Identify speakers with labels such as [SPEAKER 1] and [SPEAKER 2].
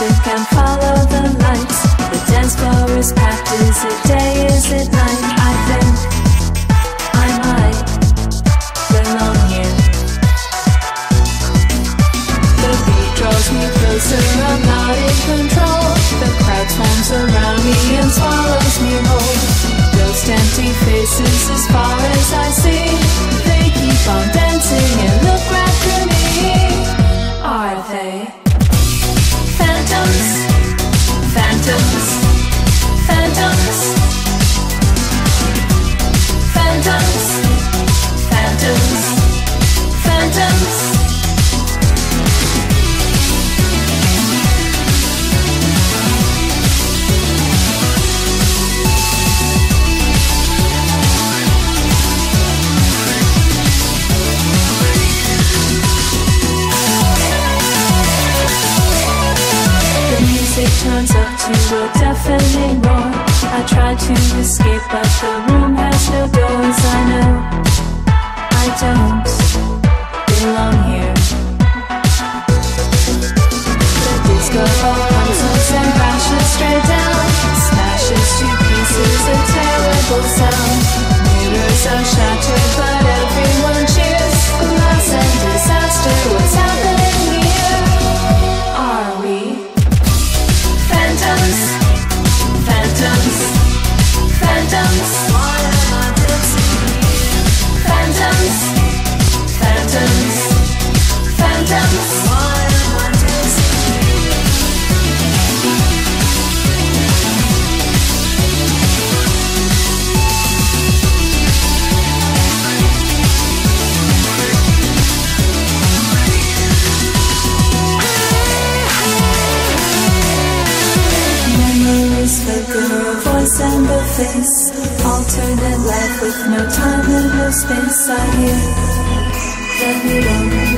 [SPEAKER 1] music and follow the lights. The dance floor is packed. Is it day? Is it night? I think I might belong here. The beat draws me closer. I'm not in control. The crowd turns around me and swallows me whole. Ghost empty faces as far as I see. music turns up to a deafening roar I try to escape but the room has no doors I know. I don't sound, mirrors. face. Alternate life with no time and no space. I hear that you don't